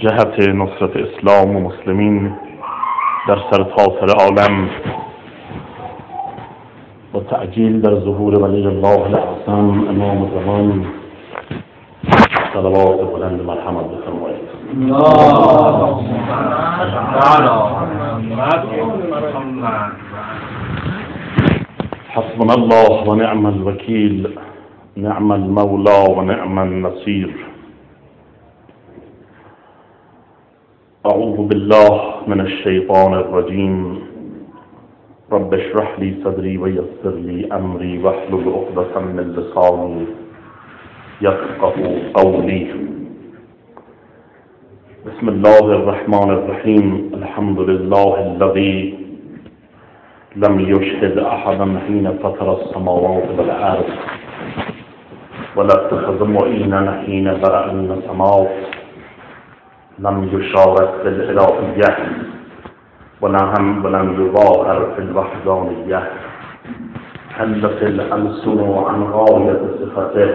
جهت نصرت اسلام و مسلمین در سرتاسر عالم و تعجیل در ظهور ولی الله الاعظم امام زمان صلوات بلند مرحمت بفرمایید حسبنا الله ونعم الوكيل نعم المولى ونعم النصير أعوذ بالله من الشيطان الرجيم. رب اشرح لي صدري ويسر لي أمري واحلل عقدة من لساني يفقه قولي. بسم الله الرحمن الرحيم. الحمد لله الذي لم يشهد أحدا حين فطر السماوات والأرض. ولا اتخذ معينا حين برأ السماوات. لم يشارك في الإلهية ولا هم ولم يظاهر في الوحدانية حلت الألسن عن غاية صفته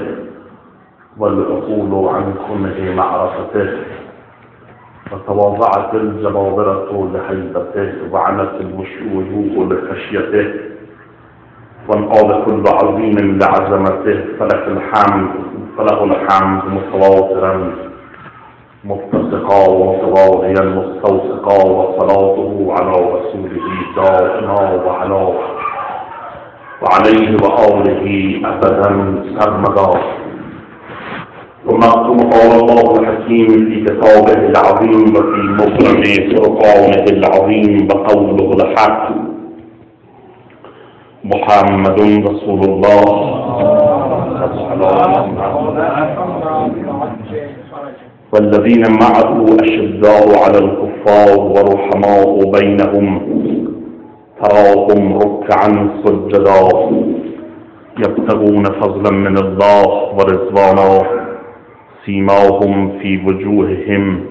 والعقول عن كنه معرفته. وتواضعت الجبابرة لهيبته وعنت الوجوه لخشيته وانقاد كل عظيم لعظمته. فلك الحمد فله الحمد متواصلا متسقا ومتواضيا مستوثقا وصلاته على رسوله دائما وعلى وعليه وآله أبدا سرمدا ثم قال الله الحكيم في كتابه العظيم وفي مبرم فرقانه العظيم بقوله الحق. محمد رسول الله. والذين معه أشداء على الكفار ورحماء بينهم تراهم ركعا سجدا يبتغون فضلا من الله ورضوانا سيماهم في وجوههم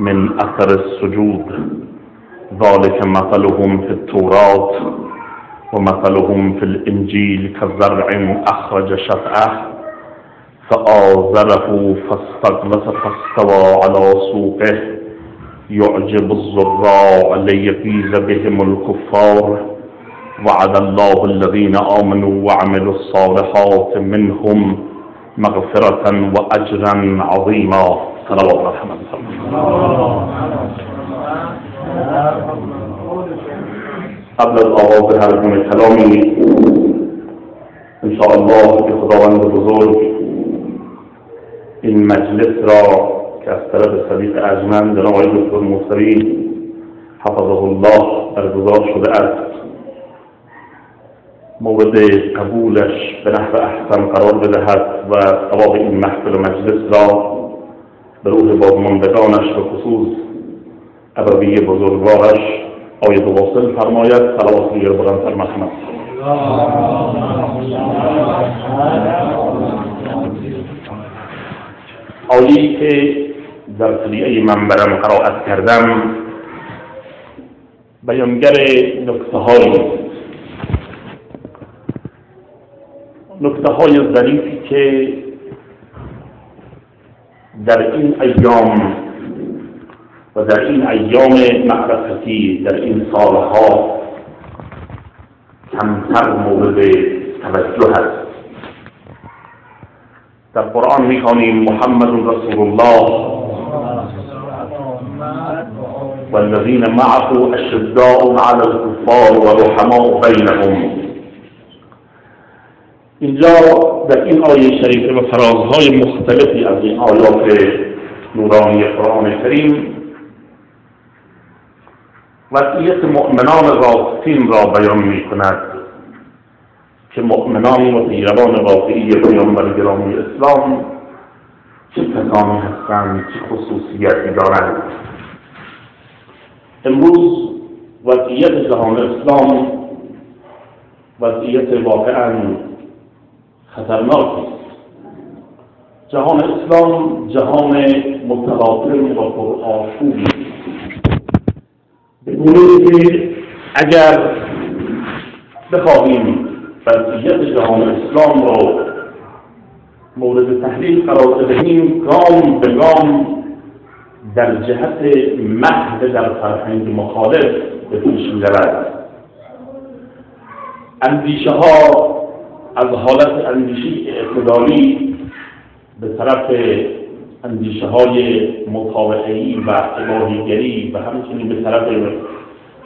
من أثر السجود. ذلك مثلهم في التوراة ومثلهم في الإنجيل كزرع أخرج شطأه فآزره فاستغلظ فاستوى على سوقه. يعجب الزراع ليغيظ بهم الكفار. وعد الله الذين آمنوا وعملوا الصالحات منهم مغفرة وأجرا عظيما. صلوات الله قبل الآغاز گونه کلامی إن شاء الله که خداوند بزرگ این مجلس را که از طرف صدیق اجمن جناب آقای دکتر موسوی حفظه الله برگزار شده است. مورد قبولش به نحو احسن قرار بدهد و ثواب این محفل و مجلس را به روح بازماندگانش و خصوص ابوی بزرگوارش آید واصل فرماید. صلوات بیر بلند سر آیهی که در طلیعه منبرم قرائت کردم بیانگر نکته هایی نکته های ظریفی که در این ایام و در این ایام معرفتی در این سالها کمتر مورد توجه است در قرآن میخوانیم محمد رسول الله والذين معه أشداء على الكفار ورحماء بينهم. اینجا در این آیه شریفه و فرازهای مختلفی از این آیات نورانی قرآن کریم وضعیت مؤمنان راستین را بیان می کند که مؤمنان و پیروان واقعی پیامبر گرامی اسلام چه کسانی هستند چه خصوصیتی دارند. امروز وضعیت جهان اسلام وضعیت واقعا خطرناکی است. جهان اسلام جهان متلاطم و پرآشوبی به که اگر بخواهیم وضعیت جهان اسلام را مورد تحلیل قرار بدهیم گام به گام در جهت محو در فرهنگ مخالف به پیش می‌رود. اندیشه ها از حالت اندیشه اعتدالی به طرف اندیشه های مطابقی و الهیگری و همچنین به طرف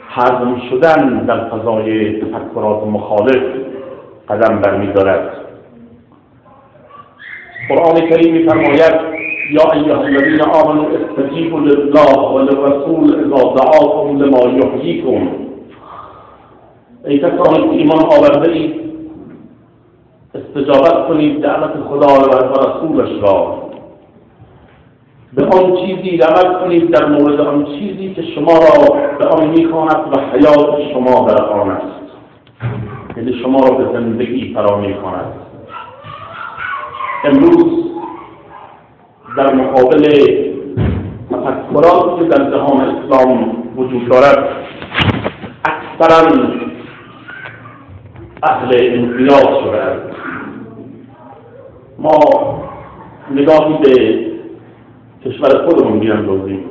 حزم شدن در فضای تفکرات مخالف قدم برمیدارد. قرآن کریم میفرماید یا ایها الذین آمنوا استجیبوا لله وللرسول اذا دعاكم لما یحییکم. ای کسانی که ایمان آورده اید استجابت کنید دعوت خدا و رسولش را. به آن چیزی عمل کنید در مورد آن چیزی که شما را به آن می‌خواند و حیات شما در آن است. دل شما را به زندگی فرا می‌خواند امروز در مقابل تفکرات که در جهان اسلام وجود دارد اکثرا اهل انقیاد شده ما نگاهی به کشور خودمون بیاندازیم.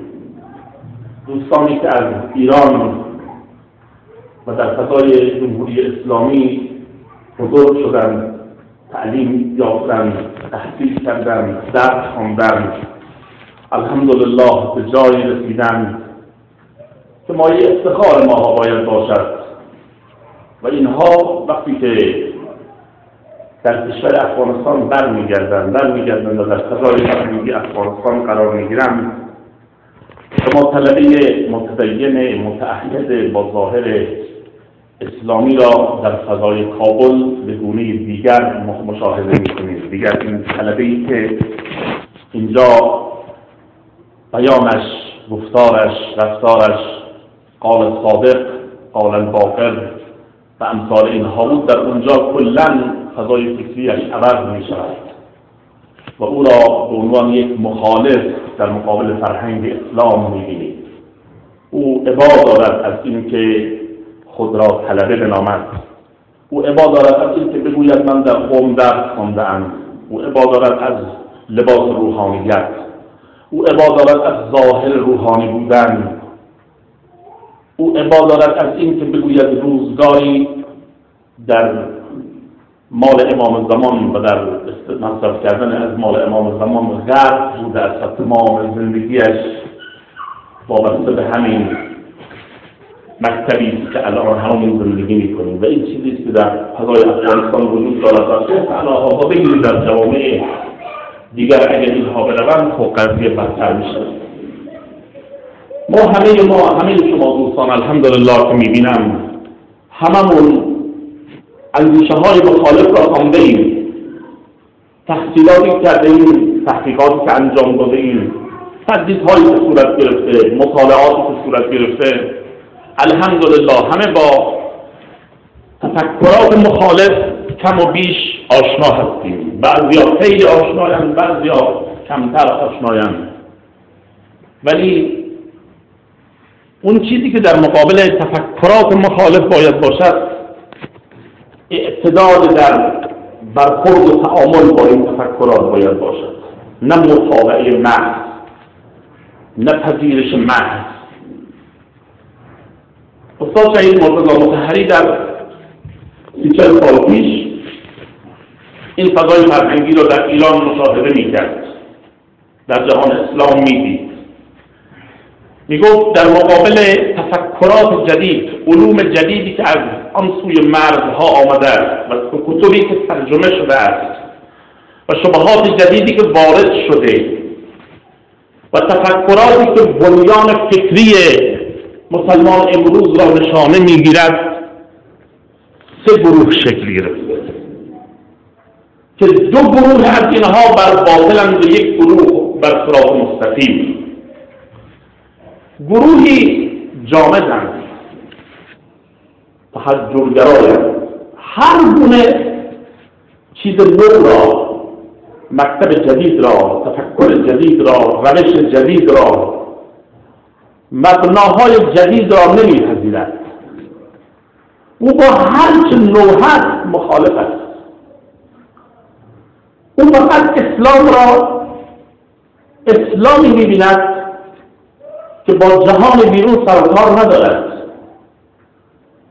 دوستانی که از ایران و در فضای جمهوری اسلامی بزرگ شدند تعلیم یافتن تحصیل کردن درس خواندن. الحمدلله به جایی رسیدن که مایه افتخار ما باید باشد. و اینها وقتی که در کشور افغانستان برمیگردن برمیگردن و در فضای فرهنگی افغانستان قرار می‌گیرن شما طلبه متدین متعهد با ظاهر اسلامی را در فضای کابل به گونه دیگر مشاهده می‌کنید. دیگر این طلبه ای که اینجا بیانش گفتارش رفتارش قال صادق قال باقر و امثال اینها بود در اونجا کلا فضای فکریش عوض می شود و او را به عنوان یک مخالف در مقابل فرهنگ اسلام می بینید او عبا دارد از اینکه خود را طلبه بنامد او عبا دارد از اینکه بگوید من در قوم درس خواندهام. او عبا دارد از لباس روحانیت. او عبا دارد از ظاهر روحانی بودن. او عبا دارد از اینکه بگوید روزگاری در مال امام زمان و در مصرف کردن از مال امام زمان غرق بوده و تمام زندگیش وابسته به همین. مکتبی که الان همون زندگی می‌کنیم. و این چیزی که در فضای افغانستان وجود دارد. و علاها ها بگیرید در جوامع دیگر؟ اگر اینها بروند خب قضیه بدتر میشه. ما همه ما همه شما دوستان الحمدلله که می‌بینم هممون اندیشه های مخالف را خوانده ایم. تحصیلاتی کرده ایم تحقیقاتی که انجام داده ایم. تدریس که صورت گرفته مطالعاتی که صورت گرفته. الحمدلله همه با تفکرات مخالف کم و بیش آشنا هستیم. بعضیا خیلی آشنایند بعضیا کمتر آشنایند. ولی اون چیزی که در مقابل تفکرات مخالف باید باشد اعتدال در برخورد و تعامل با این تفکرات باید باشد. نه مطالعه محض نه پذیرش محض. استاد شهید مرتضا متحری در سی چل سال پیش این فضای فرهنگی را در ایران مشاهده می‌کرد. در جهان اسلام می‌دید. می‌گفت در مقابل تفکرات جدید علوم جدیدی که از آن سوی مرزها آمده است و کتبی که ترجمه شده است و شبهات جدیدی که وارد شده و تفکراتی که بنیان فکری مسلمان امروز را نشانه می‌گیرد. سه گروه شکل گرفته. که دو گروه از اینها بر باطلند و یک گروه بر صراط مستقیم. گروهی جامدند. تحجرگرایند هر گونه چیز نو را مکتب جدید را تفکر جدید را روش جدید را مبناهای جدید را نمیپذیرد. او با هر چه نو هست مخالف است. او فقط اسلام را اسلامی می‌بیند که با جهان بیرون سرکار ندارد.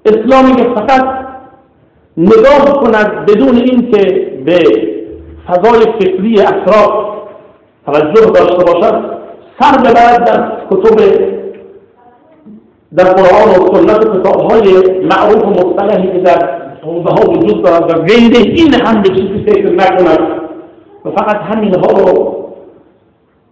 اسلامی که فقط نگاه کند بدون اینکه به فضای فکری اطراف توجه داشته باشد سر ببرد در کتب در قرآن و سنت های معروف و مصطلحی که در حوزه ها وجود دارد و این هم به چیزی فکر نکند و فقط همین ها رو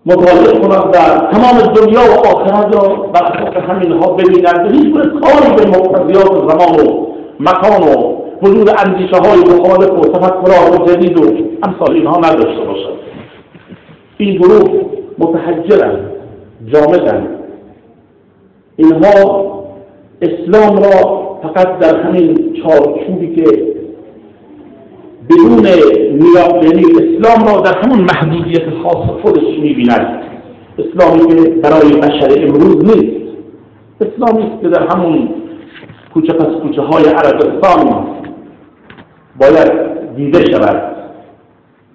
مطالعه کند و تمام دنیا و آخرت را بر اساس همین ها ببیند. و هیچ کاری به مقتضیات زمان و مکان و وجود اندیشه های مخالف و تفکرات جدید و امثال اینها نداشته باشد. این گروه متحجرند جامدند. اینها اسلام را فقط در همین چارچوبی که بدون نیاز یعنی اسلام را در همون محدودیت خاص خودش می‌بیند. اسلامی که برای بشر امروز نیست. اسلامی است که در همون کوچه پس کوچه های عربستان باید دیده شود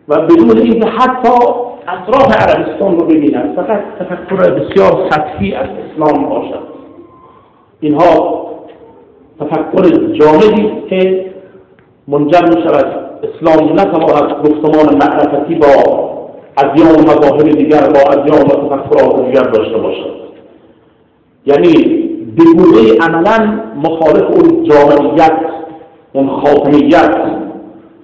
و بدون اینکه حتی اطراف عربستان رو ببینند فقط تفکر بسیار سطحی از اسلام باشد. اینها تفکر جامدی که منجر می شود اسلام نتواند گفتمان معرفتی با ادیان و مذاهب دیگر با ادیان و تفکرات دیگر داشته باشد. یعنی بگونه عملا مخالف اون جامعیت اون خاتمیت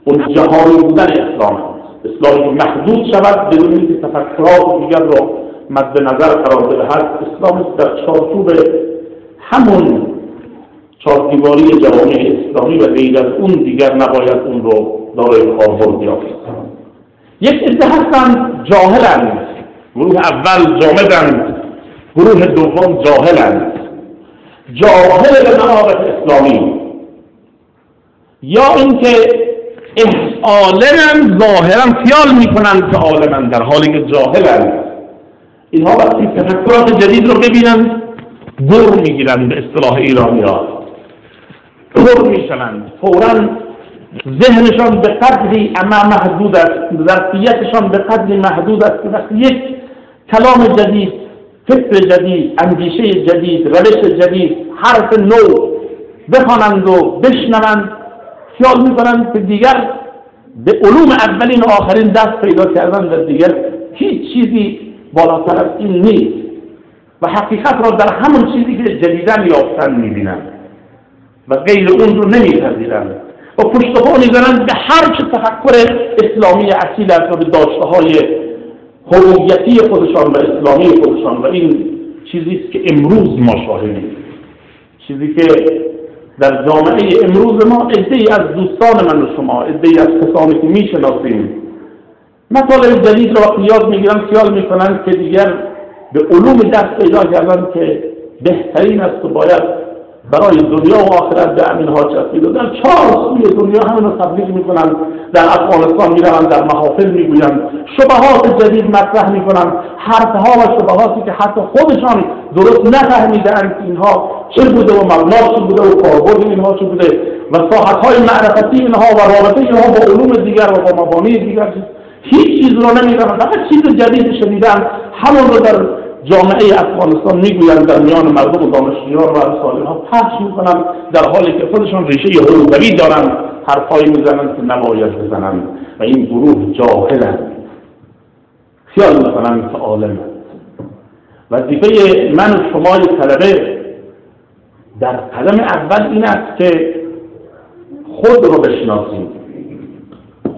اون جهانی بودن اسلام اسلامی محدود شود بدون اینکه تفکرات دیگر را مد نظر قرار بدهد اسلام در چارچوب همون چارتیواری جوامع اسلامی و غیر از اون دیگر نباید اون رو دارای کاربرد یافت یک عده هستند جاهلند گروه اول جامدند گروه دوم جاهلند جاهل به منابط اسلامی. یا اینکه عالما ظاهرا خیال می‌کنند که عالما در حالی که جاهلند اینها وقتی تفکرات جدید رو ببینند گر می‌گیرند به اصطلاح ایرانی ها. گر می‌شوند. فورا ذهنشان به قدری اما محدود است. ظرفیتشان به قدری محدود است که وقتی یک کلام جدید فکر جدید اندیشه جدید روش جدید حرف نو بخوانند و بشنوند خیال می‌کنند که دیگر به علوم اولین و آخرین دست پیدا کردن و دیگر هیچ چیزی بالاتر از این نیست. و حقیقت را در همون چیزی که جدیدن یافتن می‌بینند و غیر اون رو نمیپذیرند و پشت پا می‌زنند به هر چه تفکر اسلامی اصیل است و به داشته های هویتی خودشان و اسلامی خودشان و این چیزی است که امروز ما شاهدیم. چیزی که در جامعه امروز ما ای از دوستان من و شما ای از کسانی که می‌شناسیم. مطالب جدید را وقتی یاد می‌گیرن خیال می‌کنند که دیگر به علوم دست پیدا کردن که بهترین است و باید برای دنیا و آخرت به امین ها چسبید و در چهار سوی دنیا همین رو تبلیغ می‌کنند در افغانستان می‌روند در محافل می‌گویند شبهات جدید مطرح می‌کنند حرفها و شبهاتی که حتی خودشان درست نفهمیدند اینها چه بوده و مبنا چه بوده و کاربرد اینها چه بوده و ساحت های معرفتی اینها و رابطه اینها با علوم دیگر و با مبانی دیگر هیچ چیز رو نمی‌دانند فقط چیز جدید شنیدن همون رو در جامعه افغانستان می‌گویند در میان مردم و دانشجویان و امثال ها پخش می‌کنند در حالی که خودشان ریشه حروبوی دارند حرفهایی می‌زنند که نباید بزنند و این گروه جاهلند خیال می‌کنند که عالمند وظیفه من و شمای طلبه در قدم اول این است که خود رو بشناسیم.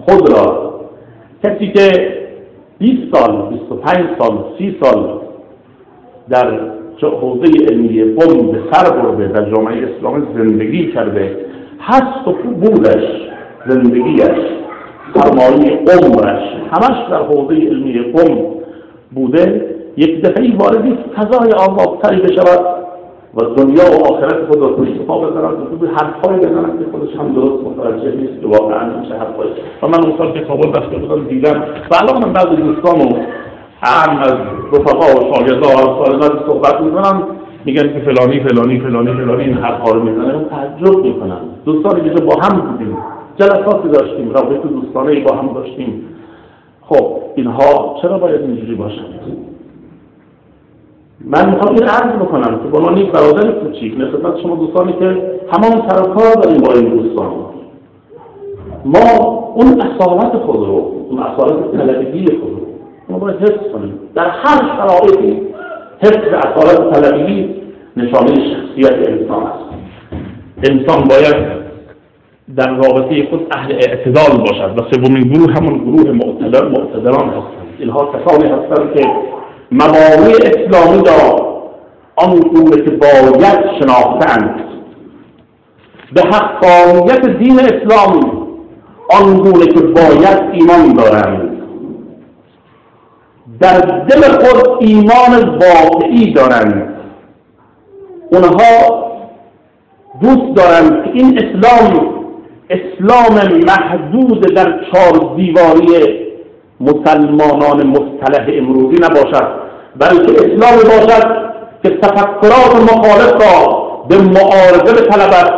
خود را. کسی که 20 سال 25 سال 30 سال در حوزه علمی قوم به سر برده در جامعه اسلامی زندگی کرده. هست و قبولش زندگیش سرمایه عمرش همش در حوزه علمی قوم بوده. یک دفعه واردی فضای آزادتری بشود و دنیا و آخرت خود را پشت پا بذارن و حرفهایی بزنن که خودش هم درست متوجه نیست. که واقعا چه حرفایی و من اون سال که کابل رفته بودم دیدم. و الان بعضی دوستان هم از رفقا و شاگردا و سالمت صحبت می‌کنم میگن که فلانی فلانی فلانی فلانی این حرفا رو می‌زنه من تعجب می‌کنم دوستانی که با هم بودیم جلساتی داشتیم رابطه دوستانه با هم داشتیم. خب اینها چرا باید اینجوری باشند من می‌خوام این عرض بکنم که با یک برادر کوچیک نسبت شما دوستانی که همان سرکار داریم با این دوستان. ما اون اصالت خود رو اون اصالت طلبگی خود رو باید حفظ کنیم. در هر شرایطی حفظ اصالت طلبگی نشانه شخصیت انسان است. انسان باید در رابطه خود اهل اعتدال باشد و سومین گروه همون گروه معتدل معتدلان هستند. اینها کسانی هستند که مبانی اسلامی را آن که باید شناختند. به حقانیت دین اسلامی آن گونه که باید ایمان دارند. در دل خود ایمان واقعی دارند. اونها دوست دارند که این اسلام اسلام محدود در چهار دیواری مسلمانان مصطلح امروزی نباشد بلکه اسلام باشد که تفکرات مخالف را به معارضه بطلبد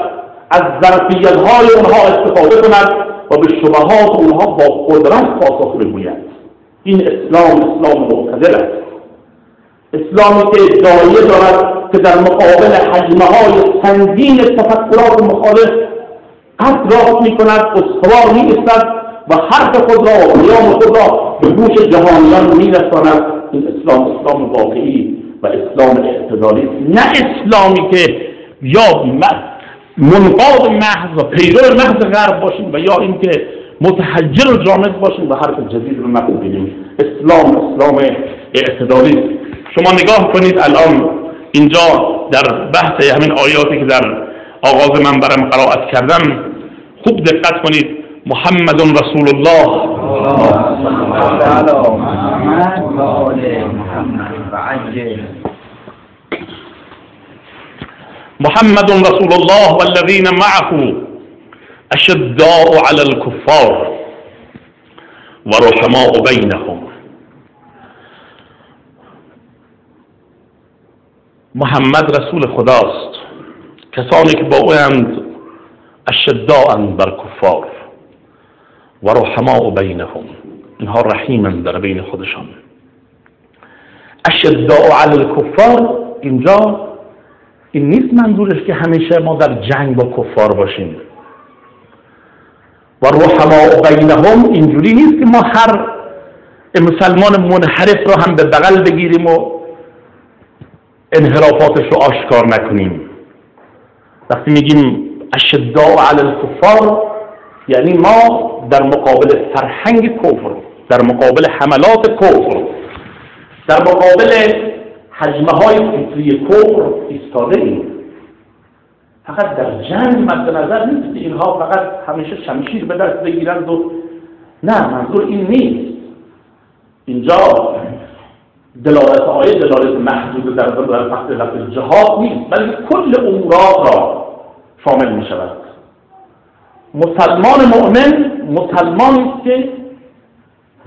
از ظرفیت های اونها استفاده کند و به شبهات اونها با قدرت پاسخ بگوید. این اسلام اسلام معتدل است اسلامی که دایه دارد که در مقابل حجمه های سنگین تفکرات مخالف قد راه می کند استوار می و حرف خود را و قیام خود را به گوش جهانیان می رساند این اسلام اسلام واقعی و اسلام اعتدالی. نه اسلامی که یا منقاد محض و پیرو محض غرب باشیم و یا اینکه متحجر جامد باشیم و حرف جدید رو نبینیم اسلام اسلام اعتدالی. شما نگاه کنید الان اینجا در بحث همین آیاتی که در آغاز من برم قرائت کردم خوب دقت کنید. محمد رسول الله. محمد رسول الله والذين معه. أشداء على الكفار ورحماء بينهم. محمد رسول خداست کسانی که با اوند أشداء بر کفار و رحماء بینهم. اینها رحیمن در بین خودشان. أشداء علی الکفار اینجا این نیست منظورش که همیشه ما در جنگ با کفار باشیم. و رحماء بینهم اینجوری نیست که ما هر مسلمان منحرف رو هم به بغل بگیریم و انحرافاتش رو آشکار نکنیم. وقتی میگیم اشداء علی الکفار یعنی ما در مقابل فرهنگ کفر در مقابل حملات کفر در مقابل حجمه های فکری کفر ایستاده ایم فقط در جنگ مد نظر نیست که اینها فقط همیشه شمشیر به دست بگیرند و نه منظور این نیست. اینجا دلالت آیه دلالت محدود در در فقط لفظ جهاد نیست بلکه کل امورات را شامل می شود مسلمان مؤمن مسلمانی است که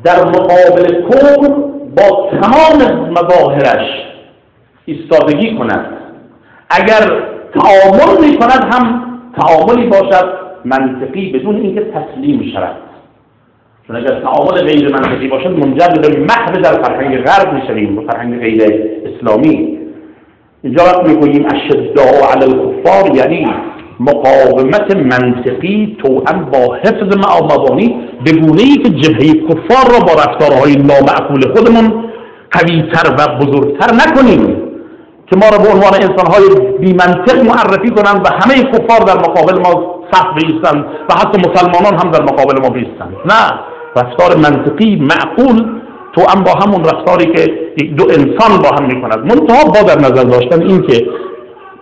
در مقابل کفر با تمام مظاهرش ایستادگی کند. اگر تعامل می کند هم تعاملی باشد منطقی بدون اینکه تسلیم شود. چون اگر تعامل غیر منطقی باشد منجر به محو در فرهنگ غرب می‌شویم و فرهنگ غیر اسلامی. اینجا وقت می‌گوییم اشداء علی الکفار یعنی مقاومت منطقی توأم با حفظ مبانی به گونه ای که جبهه کفار را با رفتارهای نامعقول خودمون قویتر و بزرگتر نکنیم. که ما را به عنوان انسانهای بیمنطق معرفی کنند و همه کفار در مقابل ما صف بیستند و حتی مسلمانان هم در مقابل ما بیستند نه رفتار منطقی معقول تو هم با همون رفتاری که دو انسان با هم می‌کند منتها با در نظر داشتن این که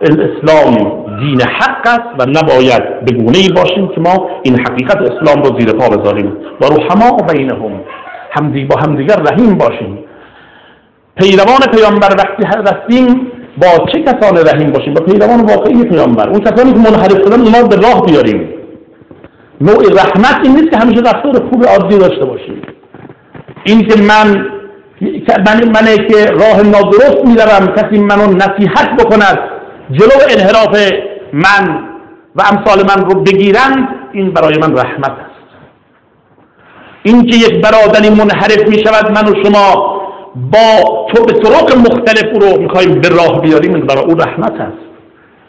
الاسلام دین حق است و نباید به گونه ای باشیم که ما این حقیقت اسلام رو زیر پا بذاریم. و روحما بینهم. همدی با همدیگر رحیم باشیم. پیروان پیامبر وقتی رفتیم با چه کسان رحیم باشیم؟ با پیروان واقعی پیامبر. اون کسانی که منحرف شدن اونا به راه بیاریم. نوع رحمت این نیست که همیشه رفتار خوب عادی داشته باشیم. این که من من منه که راه نادرست می‌روم کسی منو نصیحت بکند جلو انحراف من و امثال من رو بگیرند این برای من رحمت است. اینکه یک برادری منحرف می شود من و شما با تو به طرق مختلف او رو می‌خوایم به راه بیاریم این برای او رحمت است.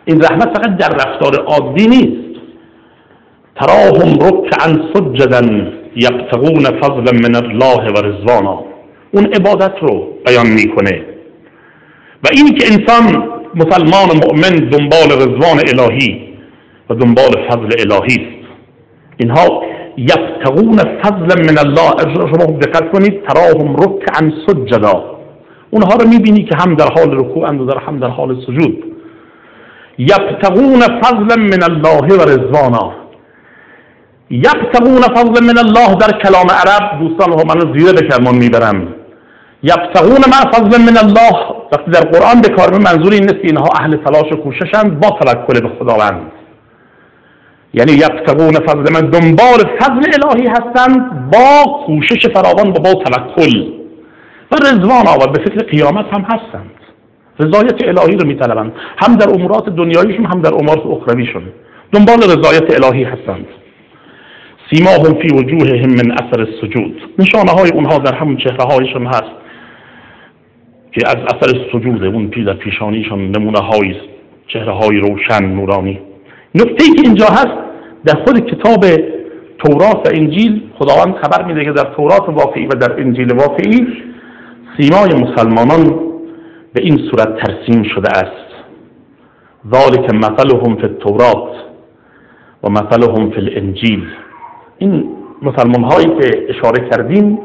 این رحمت فقط در رفتار عادی نیست. تراهم رکعا سجدا یبتغون فضلا من الله و رضوانا. اون عبادت رو بیان می‌کنه. و اینی که انسان مسلمان مؤمن دنبال رضوان الهی و دنبال فضل الهی است. اینها یبتغون فضلا من الله. شما دقت کنید تراهم رکعا سجدا. اونها رو می‌بینی که هم در حال رکوع و هم در حال سجود. یبتغون فضلا من الله و رضوانا. یبتغون فضلا من الله در کلام عرب. دوستان ها منو زیره به کرمان می‌برم یبتغون مع فضل من الله. وقتی در قرآن به کار منظور این نیست اینها اهل تلاش و کوششند با توکل به خداوند. یعنی یبتغون فضل من دنبال فضل الهی هستند با کوشش فراوان و با توکل. و رضوان آور به فکر قیامت هم هستند. رضایت الهی رو میطلبند. هم در امورات دنیاییشون هم در امورات اخرویشون. دنبال رضایت الهی هستند. سیماهم فی وجوههم من اثر السجود. نشانه های اونها در همون چهره هایشون هست که از اثر سجود اون پی در پیشانیشون نمونه چهره های روشن نورانی. نکته که اینجا هست در خود کتاب تورات و انجیل خداوند خبر میده که در تورات واقعی و در انجیل واقعی سیمای مسلمانان به این صورت ترسیم شده است. ذالک مثلهم فی التورات و مثلهم فی الانجیل. این مسلمان هایی که اشاره کردیم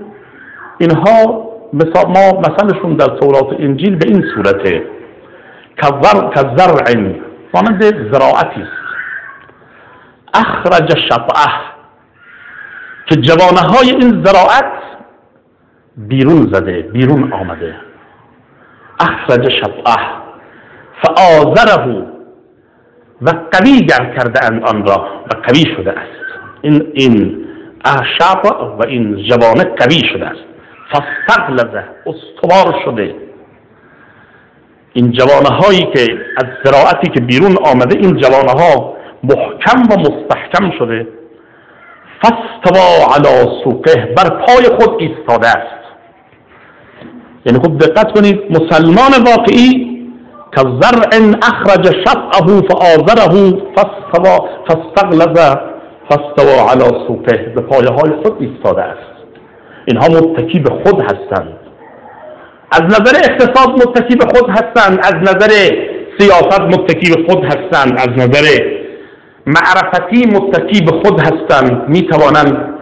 اینها ما مثلشون در تورات و انجیل به این صورته. کزرع مانند زراعتی اخرج شطعه که جوانه های این زراعت بیرون زده بیرون آمده. اخرج شطعه فآذره و قوی کرده اند آن را و قوی شده است. این این و این جوانه قوی شده است. فاستغلظه استوار شده. این جوانه هایی که از زراعتی که بیرون آمده این جوانه ها محکم و مستحکم شده. فاستوا علی سوقه بر پای خود ایستاده است. یعنی خوب دقت کنید مسلمان واقعی که زرع اخرج شطعه فآذره فاستوا فاستغلظ فاستوا علی سوقه به پایه های خود ایستاده است. اینها متکی به خود هستند. از نظر اقتصاد متکی به خود هستند از نظر سیاست متکی به خود هستند از نظر معرفتی متکی به خود هستند. می توانند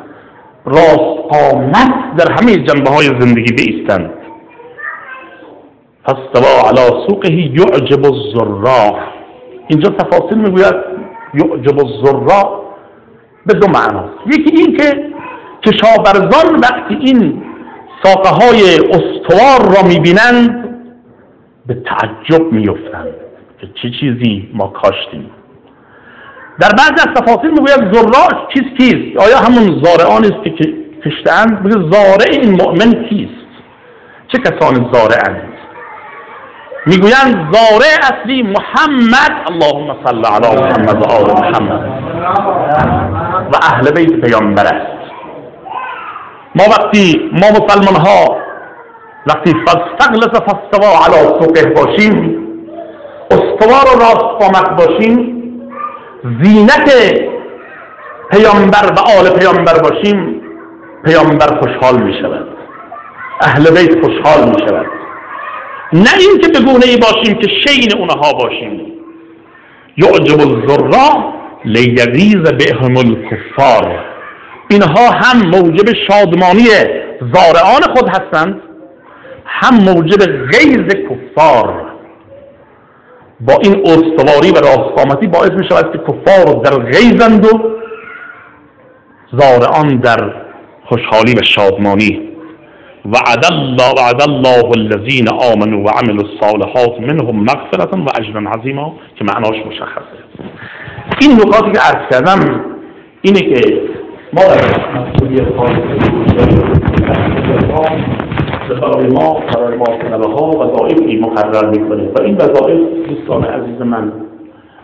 راست آمد در همه جنبه های زندگی بیستند. فاستوا علی سوقه یعجب الزراع اینجا تفاصیل می‌گوید یعجب الزراع به دو معناست یکی این که کشاورزان وقتی این ساقه های استوار را می‌بینند به تعجب میفتند که چه چیزی ما کاشتیم. در بعض از تفاصیل می‌گوید زراع چیز کیست؟ آیا همون زارعان است که کشتهاند؟ میگه زارع این مؤمن کیست؟ چه کسان زارعند می‌گویند زارع اصلی محمد اللهم صل علی محمد و آل محمد. و اهل بیت پیامبر است. ما وقتی ما مسلمان ها وقتی فستغلس فستوا علی سوقه باشیم استوار و راست باشیم زینت پیامبر و آل پیامبر باشیم پیامبر خوشحال می شود اهل بیت خوشحال می شود نه اینکه به گونه ای باشیم که شین اونها باشیم. یعجب الزرا لیغیز بهم الکفار. اینها هم موجب شادمانی زارعان خود هستند هم موجب غیظ کفار. با این استواری و راستقامتی باعث می شود که کفار در غیظند و زارعان در خوشحالی و شادمانی. وعد الله وعد الله الذين آمنوا وعملوا الصالحات منهم مغفرة و اجرا عظیما که معناش مشخصه این نکاتی که عرض کردم اینه که ما در مسئولیت برای ما برای ما طلبه ها وظایفی مقرر می‌کنه. و این وظایف دوستان عزیز من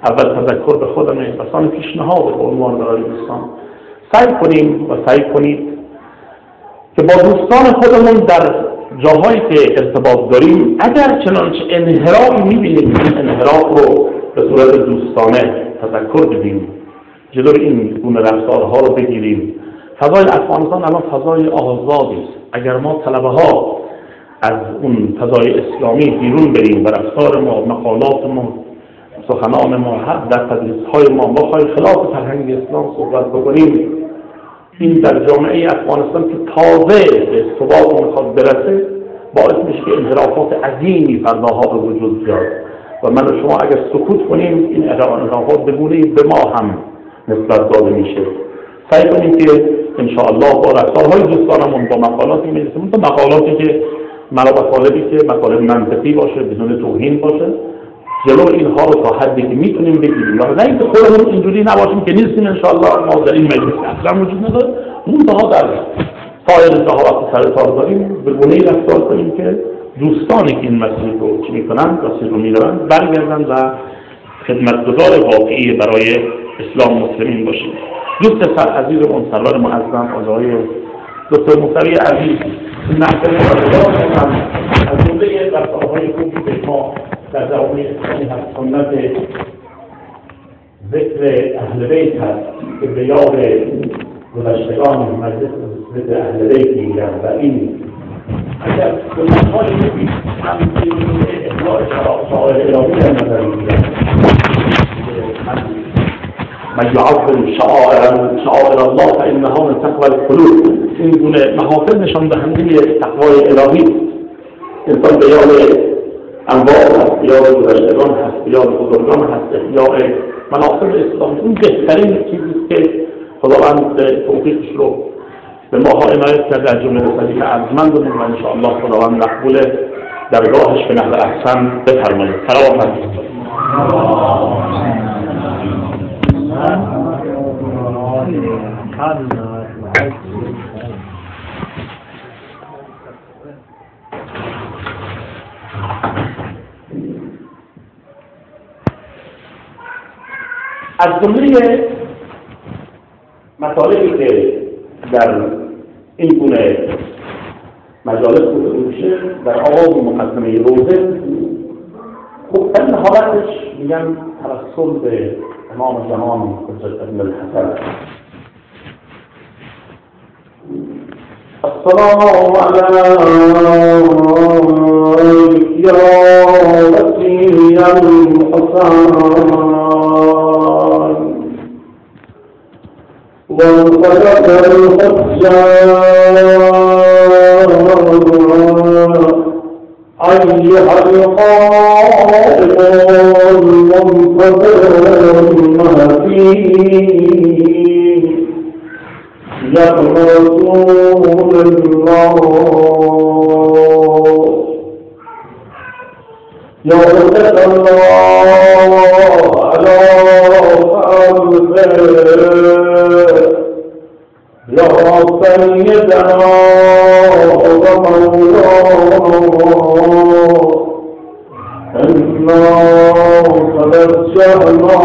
اول تذکر به خودمه بسان پیشنهاد به عنوان برای دوستان. سعی کنیم و سعی کنید که با دوستان خودمون در جاهایی که ارتباط داریم اگر چنانچه انحراف می‌بینیم این انحراف رو به صورت دوستانه تذکر بدیم. جلو این گونه رفتارها رو بگیریم. فضای افغانستان الان فضای آزادی است. اگر ما طلبه ها از اون فضای اسلامی بیرون بریم و رفتار ما مقالات ما سخنان ما در تدریس های ما بخواهیم خلاف فرهنگ اسلام صحبت بکنیم این در جامعه افغانستان که تازه به ثبات می‌خواد برسه باعث میشه که انحرافات عظیمی فرداها به وجود بیاد. و من و شما اگر سکوت کنیم این انحرافات به به ما هم نسبت داده میشه. سعی کنیم که انشاءالله با رفتارهای دوستانمون با مقالاتی می‌رسیم با مقالاتی که مطالبی که مطالب منطقی باشه بدون توهین باشه جلو اینها رو تا حدی که می‌تونیم بگیریم. و نه اینکه خودمون اینجوری نباشیم که نیستیم انشاءالله ما در این مجلس اصلا وجود نداره. منتها در سایر جاها سر کار داریم. به گونه رفتار کنیم که دوستانی که این مسیر رو چی می‌کنن مسیر رو می‌روند برگردن و خدمتگزار واقعی برای اسلام مسلمین باشیم. دوست سر عزیز و سرور معظم آقای دکتر موسوی عزیز. این محفل از جمله رفتارهای خوبی که ما در هست. سنت ذکر اهل بیت هست که به یاد گذشتگان مجلس ذکر اهل بیت میگن و این اگر سنت های خوبی هم احضار شعائر الهی در نظر می‌گیرن من يعظم شعائر شعائر الله فإنها من تقوى القلوب. این گونه محافل نشان دهنده تقوای الهی. انسان به یاد انواع هست یاد گذشتگان هست یاد بزرگان هست احیاء مناصب اسلام. این بهترین چیزی که خداوند توفیقش رو به ماها عنایت کرده از جمله رسالی که ارزمند بودیم و انشاءالله خداوند مقبول درگاهش به نحو احسن بفرمایید سلام از جمله مطالبی که در این گونه مجالس گفته میشه در آغاز مقدمه روزه خوبترین حالتش میگن توسل به امام زمان حجت ابن الحسن. السلام عليك يا وسيم الحسن. وانطلق الحجاج أيها القائل المنتظر لرسول الله يغتك الله على خلقه يا سيدنا ومولانا إنا قد شهدنا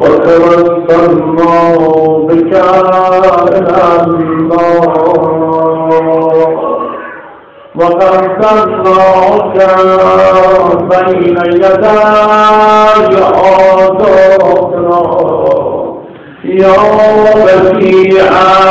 وتوسلنا بك إلى الله وقدرناك بين يدي عذابنا يا بديعا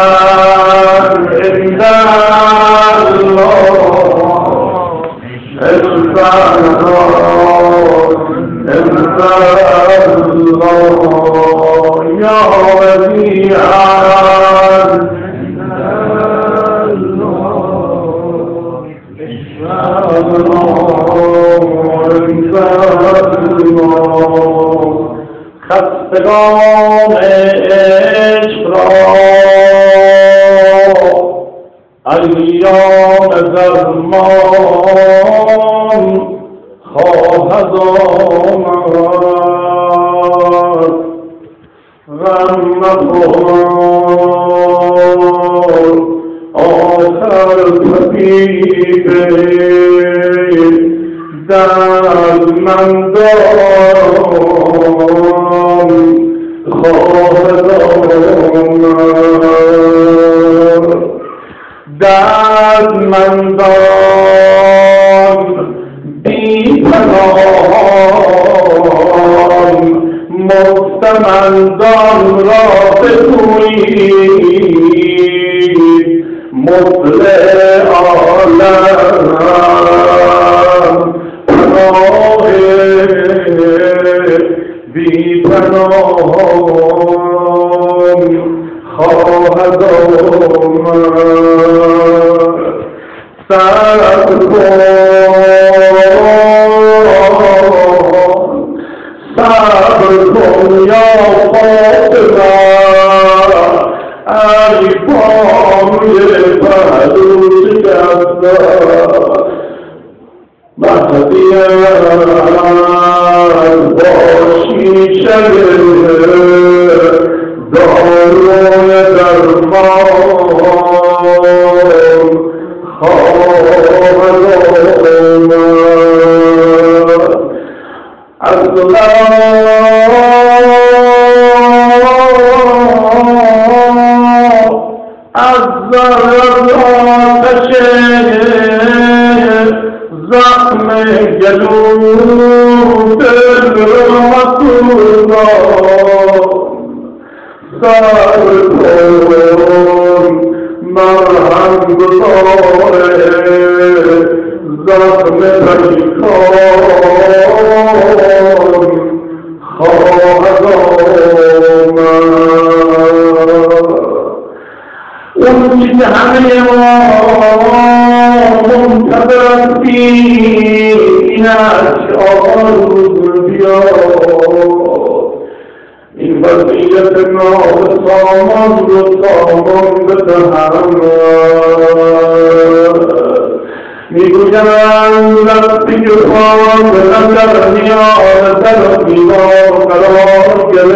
مستمندان از آتش زخم گلو دل رسول سر کن اجعل يراهم كبرت فينا شر الديار بفضيلة وصاما وصاما بتهرما بجلال ربك صاما بتهرما وتهرما وتهرما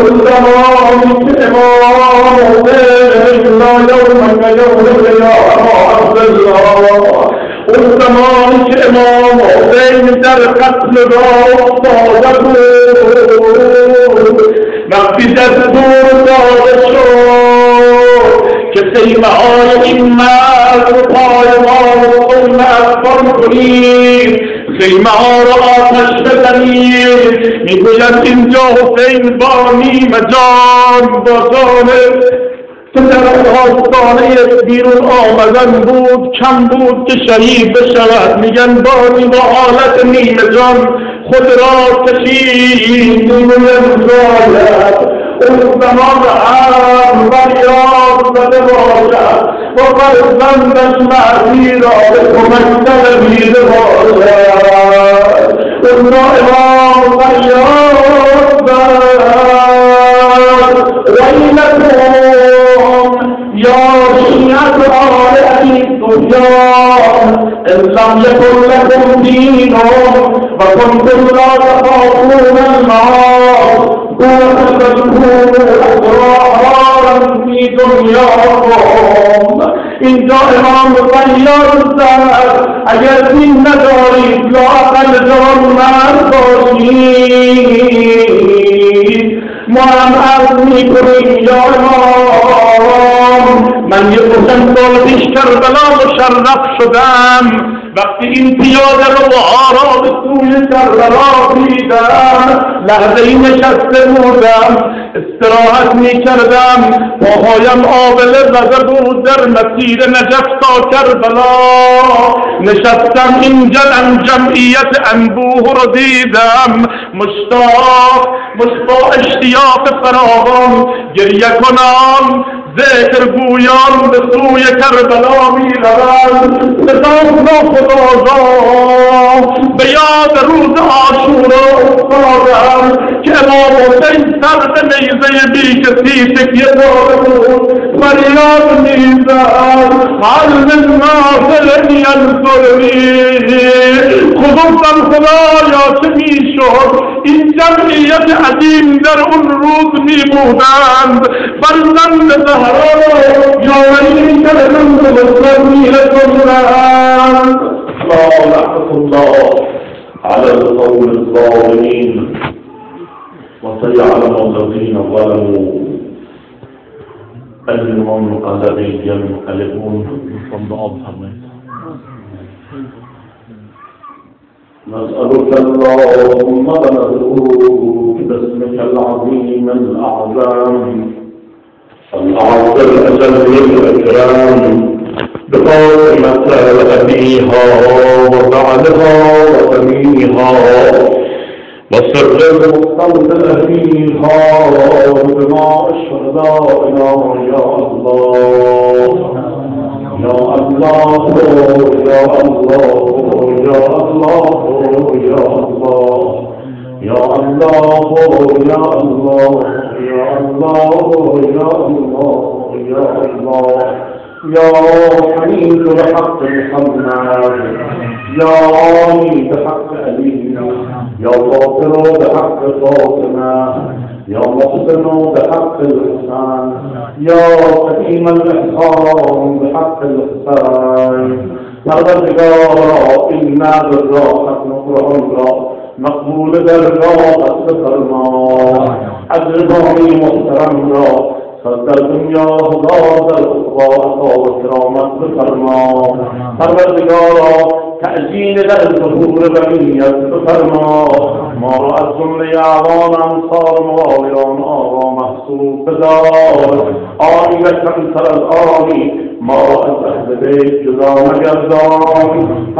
اون زمانی که امام لا یوم یوم الله اون زمانی که امام حسین در قتل را افتاده بود وقتی دستور داده شد که خیمه های این مرد رو افغان کنید خیمه ها رو آتش بزنید می‌گوید اینجا حسین با نیمه جان با جانه که در آستانه بیرون آمدن بود کم بود که شهید بشود میگن بانی با حالت نیمه جان خود را کشید می‌گوید زاید اون زمان هم فریاد زده باشد و فرزندش مهدی را به کمک طلبیده باشد را امام فریاد زد ویلکم یا شیعت آل ابی سفیان ان لم یکن لکم دین و کنتم لا تخافون الناس أسرارا في دنياكم اینجا امام فریاد زد اگر دین ندارید یا اقل جوان مرد باشید ما هم عرض می‌کنیم یا امام من یه چند سال پیش کربلا مشرف شدم وقتی این پیاده رو را به سوی کربلا دیدم لحظه ای نشسته بودم استراحت می کردم پاهایم آبله زده بود در مسیر نجف تا کربلا. نشستم اینجا جمعیت انبوه رو دیدم. مشتاق مشتاق اشتیاق فراغان گریه کنم. ذکر گویان به سوی کربلا می روند صدا خدا را به یاد روز آشورا افتادم که امام حسین سر به نیزه بی کسی تکیه داده بود فریاد می‌زد هل من ناصر ینصرنی گفتم خدایا چه می‌شد؟ این جمعیت عظیم در اون روز می بودند فرزند زهرا یا این کلمه بزرگ می لا لعنة الله على القوم الظالمين وسيعلم الذين ظلموا أي منقلب ينقلبون from the. نسألك اللهم ونسألك باسمك العظيم الأعظم الأعظم الأجل الأكرام بفاطمة أبيها وبعدها وأميها وسر المقتل فيها بدماء الشهداء يا الله يا الله يا الله يا الله يا الله يا الله يا الله يا الله يا الله يا الله يا حميد بحق محمد يا عالي بحق أبينا يا غافر بحق فاطمة يا محسن بحق الإحسان يا قديم الإحسان بحق الإحسان. پروردگارا إنا بالراحة نقرأ را مقبول درگاه بفرما اجرگاهی محترم را در دنیا خدا در اخبار و کرامت بفرما پروردگارا تأجیل در ظهور بقیت بفرما ما را از جمله اعوان انصار موالان آقا محسوب بدار آنی و کمتر از آنی ما را از اهل بیت جدا نگردان.